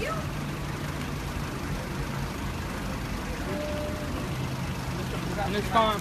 you? And it's gone.